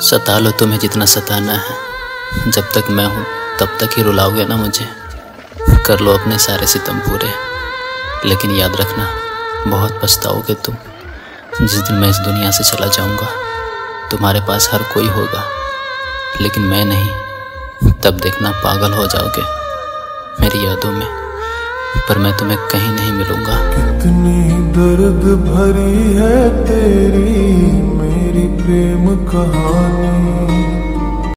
सता लो तुम्हें जितना सताना है। जब तक मैं हूँ, तब तक ही रुलाओगे ना मुझे। कर लो अपने सारे सितम पूरे। लेकिन याद रखना, बहुत पछताओगे तुम। जिस दिन मैं इस दुनिया से चला जाऊँगा, तुम्हारे पास हर कोई होगा। लेकिन मैं नहीं, तब देखना पागल हो जाओगे मेरी यादों में। पर मैं तुम्हें कहीं नहीं मिलूँगा। कितनी दर्द भरी है तेरी प्रेम कहानी।